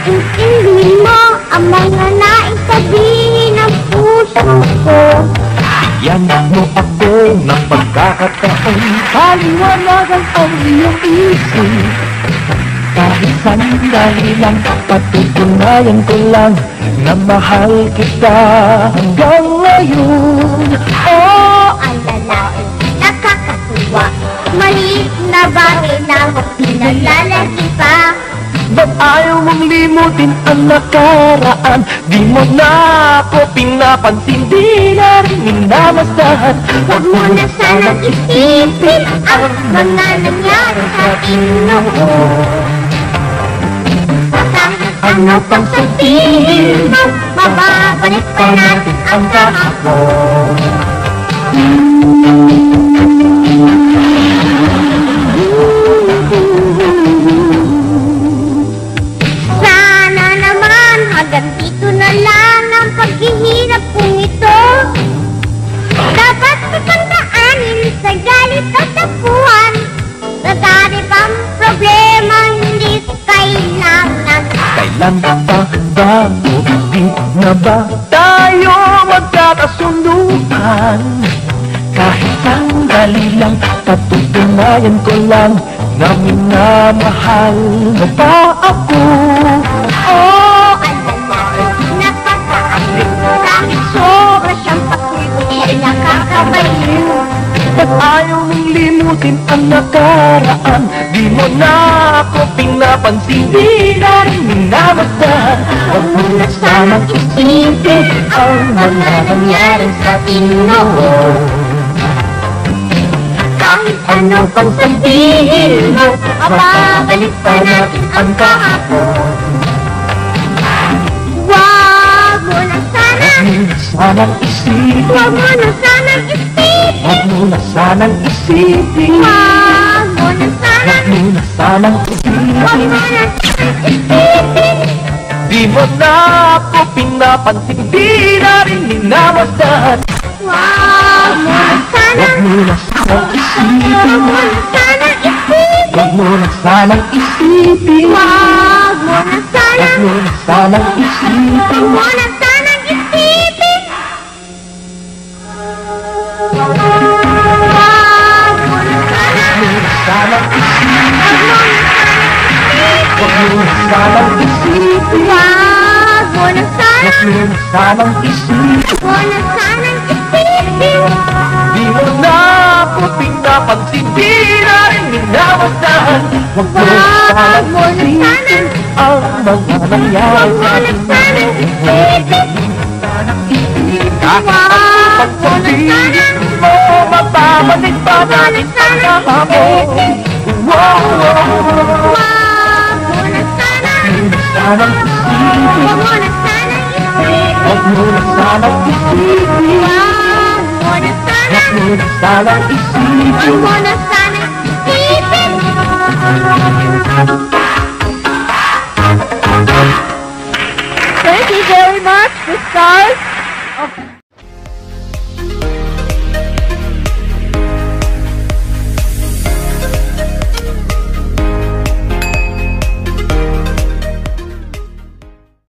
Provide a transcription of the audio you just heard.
at intindihin mo ang mga nais sabihin ng puso ko. Yan mo ako ng pagkakataon. Paliwanagan ang iyong isip. Kahit sandali lang Patutunayan ko lang Na mahal kita. Hanggang ngayon. Oh, Ang lalaki, nakakatuwa. Maliit na bagay lang pinalalaki pa Ba't ayaw mong limutin ang nakaraan? Di mo na ako pinapansin Di na rin minamasdahan Huwag mo na sanang isipin ang mga nangyari sa Kahit ano pang sabihin mo, mababalik pa natin ang kahapon ang paghihirap kong ito Dapat pagkandaanin sa galit at tapuhan Nagari pang problema hindi kailangan Kailan pa ba di na ba tayo magkakasunduan? Kahit sandali lang, patutunayan ko lang na minamahal mo pa ako. Oh, pinapansin, di na rin minamasdan. Huwag mo na sanang isipin ang mga nangyari sa noon. Kahit ano pang sabihin mo Mababalik pa natin ang kahapon Wag mo na sana Huwag mo na sanang isipin, Wag mo na sanang isipin isipin Di mo na ako pinapansin, di na rin minamasdan. Wag mo Huwag sanang sanang Wag isipin, mo na sanang isipin huwag mo na sanang isipin. Wag mo na Huwag sanang Huwag sanang isipin. Wag mo na sanang isipin Di mo na ako pinapansin, di na rin minamasdan. Huwag mo sanang isipin sanang ang mga nangyari Wag mo sa na atin sanang isipin Kahit ang sanang mo, mababalik pa natin ang kahapon. Wow, wow, wow. Wag mo na sanang Sanang isipin, sanang isipin huwag sanang isipin. Wag mo na sanang Huwag mo na sanang Wag isipin. mo na sanang isipin Thank you very much, the stars.